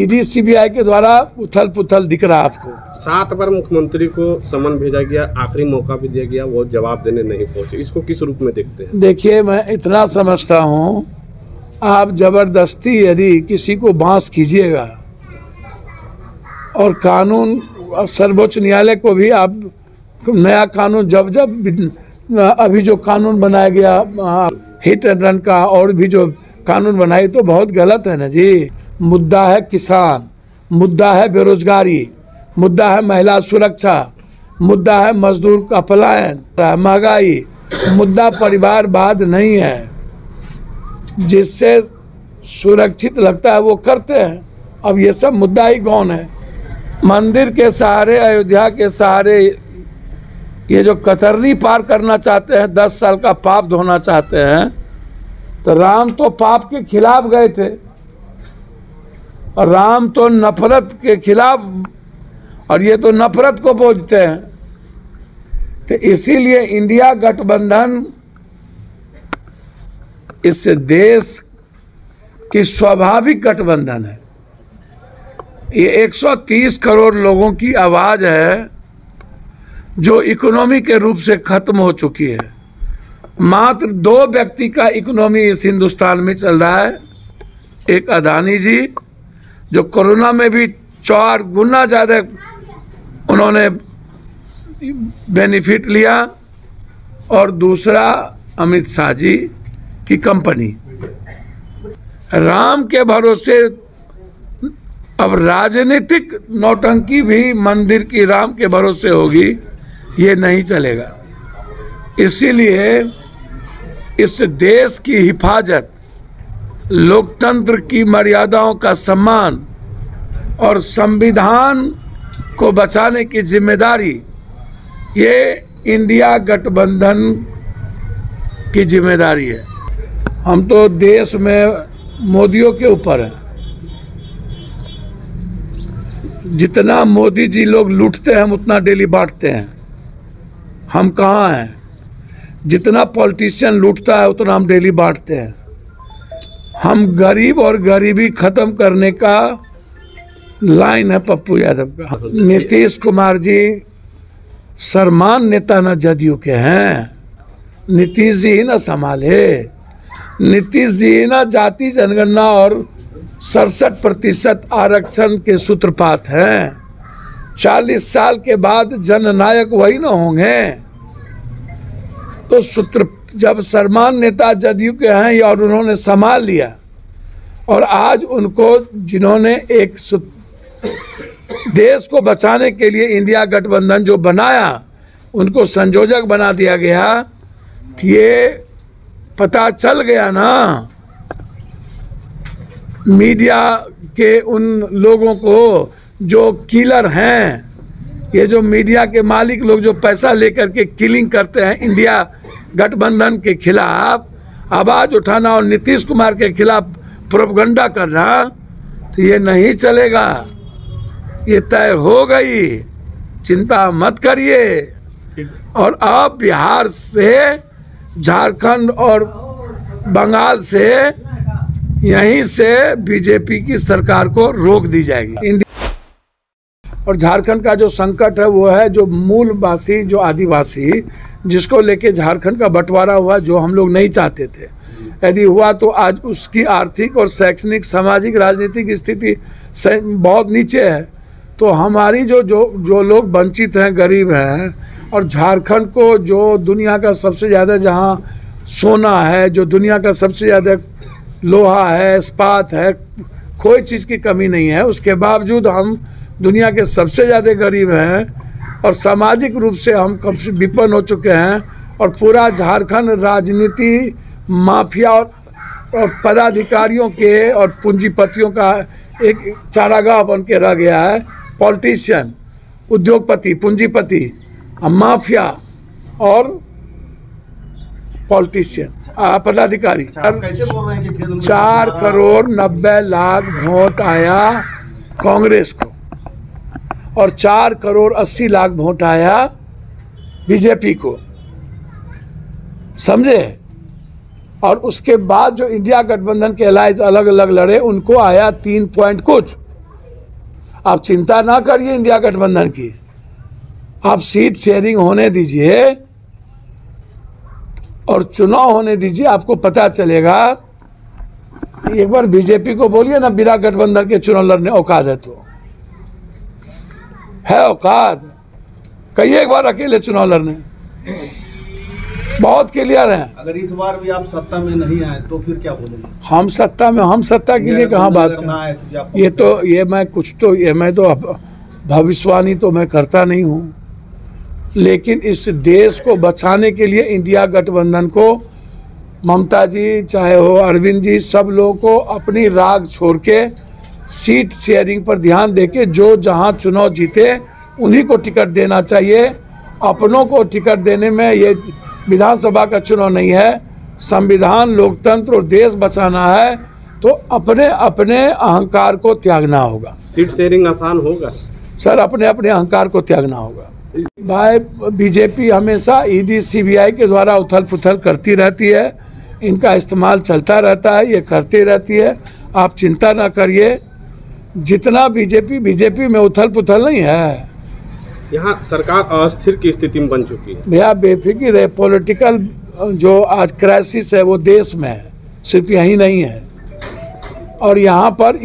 ED CBI के द्वारा उथल पुथल दिख रहा है आपको? सात बार मुख्यमंत्री को समन भेजा गया आखिरी मौका भी दिया गया वो जवाब देने नहीं पहुँचे। इसको किस रूप में देखते हैं? देखिए मैं इतना समझता हूँ आप ज़बरदस्ती यदि किसी को बाँस कीजिएगा और कानून सर्वोच्च न्यायालय को भी आप नया कानून जब जब अभी जो कानून बनाया गया हिट एंड रन का और भी जो कानून बनाए तो बहुत गलत है ना जी। मुद्दा है किसान, मुद्दा है बेरोजगारी, मुद्दा है महिला सुरक्षा, मुद्दा है मजदूर का पलायन महँगाई, मुद्दा परिवारवाद नहीं है। जिससे सुरक्षित लगता है वो करते हैं। अब ये सब मुद्दा ही कौन है? मंदिर के सहारे, अयोध्या के सहारे ये जो कतरनी पार करना चाहते हैं, दस साल का पाप धोना चाहते हैं तो राम तो पाप के खिलाफ गए थे। और राम तो नफरत के खिलाफ, और ये तो नफरत को बोझते हैं। तो इसीलिए इंडिया गठबंधन इस देश की स्वाभाविक गठबंधन है। ये 130 करोड़ लोगों की आवाज़ है, जो इकोनॉमी के रूप से खत्म हो चुकी है। मात्र दो व्यक्ति का इकोनॉमी इस हिंदुस्तान में चल रहा है, एक अदानी जी जो कोरोना में भी चार गुना ज़्यादा उन्होंने बेनिफिट लिया और दूसरा अमित शाह जी की कंपनी राम के भरोसे, अब राजनीतिक नौटंकी भी मंदिर की राम के भरोसे होगी, ये नहीं चलेगा। इसीलिए इस देश की हिफाजत लोकतंत्र की मर्यादाओं का सम्मान और संविधान को बचाने की ज़िम्मेदारी, ये इंडिया गठबंधन की ज़िम्मेदारी है। हम तो देश में मोदियों के ऊपर हैं। जितना मोदी जी लोग लूटते हैं, हम उतना डेली बांटते हैं। हम कहाँ हैं? जितना पॉलिटिशियन लूटता है, उतना हम डेली बांटते हैं। हम गरीब और गरीबी खत्म करने का लाइन है पप्पू यादव का। नीतीश कुमार जी सरमान नेता न जदयू के हैं। नीतीश जी ही ना संभाले। नीतीश जी ही ना जाति जनगणना और सड़सठ प्रतिशत आरक्षण के सूत्रपात हैं। चालीस साल के बाद जननायक वही ना होंगे। तो सूत्र जब सरमान नेता जदयू के हैं और उन्होंने संभाल लिया, और आज उनको जिन्होंने एक देश को बचाने के लिए इंडिया गठबंधन जो बनाया, उनको संयोजक बना दिया गया तो ये पता चल गया ना, मीडिया के उन लोगों को जो किलर हैं, ये जो मीडिया के मालिक लोग जो पैसा लेकर के किलिंग करते हैं इंडिया गठबंधन के खिलाफ, आवाज़ उठाना और नीतीश कुमार के खिलाफ प्रोपगंडा करना तो ये नहीं चलेगा। ये तय हो गई। चिंता मत करिए। और अब बिहार से, झारखंड और बंगाल से, यहीं से बीजेपी की सरकार को रोक दी जाएगी। और झारखंड का जो संकट है वो है जो मूलवासी जो आदिवासी, जिसको लेके झारखंड का बंटवारा हुआ, जो हम लोग नहीं चाहते थे। यदि हुआ तो आज उसकी आर्थिक और शैक्षणिक, सामाजिक, राजनीतिक स्थिति बहुत नीचे है। तो हमारी जो जो जो लोग वंचित हैं, गरीब हैं, और झारखंड को जो दुनिया का सबसे ज़्यादा जहाँ सोना है, जो दुनिया का सबसे ज़्यादा लोहा है, इस्पात है, कोई चीज़ की कमी नहीं है। उसके बावजूद हम दुनिया के सबसे ज़्यादा गरीब हैं और सामाजिक रूप से हम कब से विपन्न हो चुके हैं और पूरा झारखंड राजनीति माफिया और और पदाधिकारियों के और पूंजीपतियों का एक चारागाह बन के रह गया है। पॉलिटिशियन उद्योगपति पूंजीपति माफिया और पॉलिटिशियन पदाधिकारी। खेल चार करोड़ नब्बे लाख वोट आया कांग्रेस को। और चार करोड़ अस्सी लाख वोट आया बीजेपी को। समझे? और उसके बाद जो इंडिया गठबंधन के अलायंस अलग अलग लड़े, उनको आया तीन पॉइंट कुछ। आप चिंता ना करिए इंडिया गठबंधन की। आप सीट शेयरिंग होने दीजिए और चुनाव होने दीजिए, आपको पता चलेगा। एक बार बीजेपी को बोलिए ना, बिना गठबंधन के चुनाव लड़ने औकात है तो। है औकात। कई एक बार अकेले चुनाव लड़ने। बहुत क्लियर हैं। अगर इस बार भी आप सत्ता में नहीं आए तो फिर क्या बोलेंगे? हम सत्ता में हम सत्ता के लिए कहाँ बात करें? ये तो ये मैं कुछ तो ये मैं तो भविष्यवाणी तो मैं करता नहीं हूँ। लेकिन इस देश को बचाने के लिए इंडिया गठबंधन को ममता जी चाहे हो अरविंद जी सब लोगों को अपनी राग छोड़ के सीट शेयरिंग पर ध्यान देके जो जहाँ चुनाव जीते उन्हीं को टिकट देना चाहिए। अपनों को टिकट देने में ये विधानसभा का चुनाव नहीं है। संविधान लोकतंत्र और देश बचाना है तो अपने अपने अहंकार को त्यागना होगा। सीट शेयरिंग आसान होगा? सर अपने अपने अहंकार को त्यागना होगा। भाई बीजेपी हमेशा ईडी सीबीआई के द्वारा उथल पुथल करती रहती है। इनका इस्तेमाल चलता रहता है ये करती रहती है। आप चिंता ना करिए। जितना बीजेपी बीजेपी में उथल पुथल नहीं है। यहाँ सरकार अस्थिर की स्थिति में बन चुकी है। भैया बेफिक्र है पॉलिटिकल जो आज क्राइसिस है वो देश में है सिर्फ़ यही नहीं है। और यहाँ पर